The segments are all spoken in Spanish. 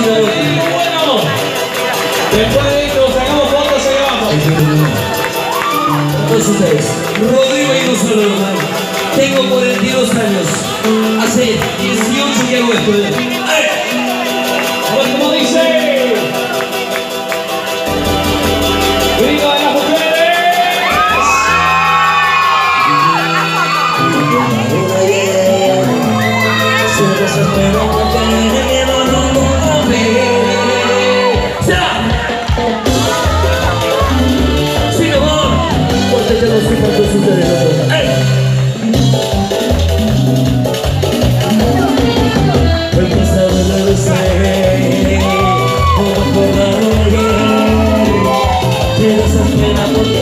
Bueno, después de esto sacamos fotos y vamos. Todos ustedes. Rodrigo Gonzalo Tengo 42 años. Hace 18 que hago esto. Te desespera porque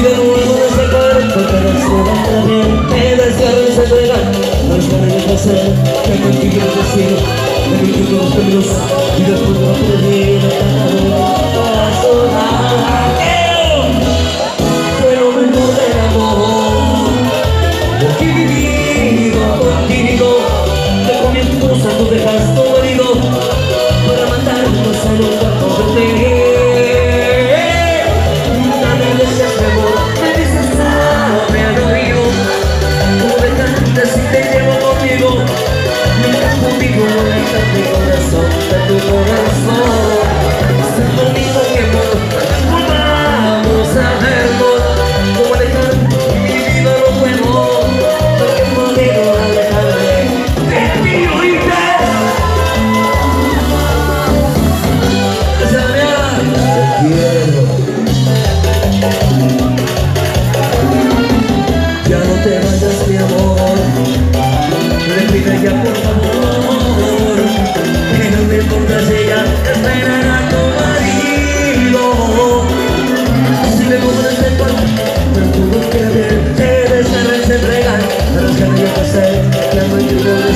de nuevo y se entrega No es hacer Que Y después no perdí La sola Fue lo mejor del amor. Porque he vivido contigo Te comienzo a tu dejas todo herido Para little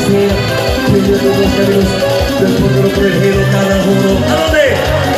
hay que Que yo tengo los caminos Después de lo prohibido cada ¿A dónde?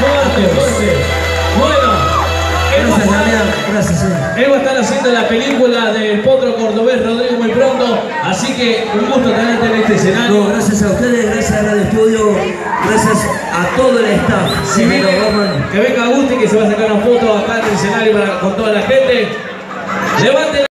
Fuerte, fuerte. Bueno, hemos Gracias Damián Gracias señor Él va a estar haciendo la película del potro cordobés Rodrigo muy pronto, así que un gusto tenerte en este No, escenario. gracias a ustedes, gracias a Radio Estudio, gracias a todo el staff. Si viene, Señor Roman. que venga Agustín que se va a sacar una foto acá en el escenario para, con toda la gente. Levanten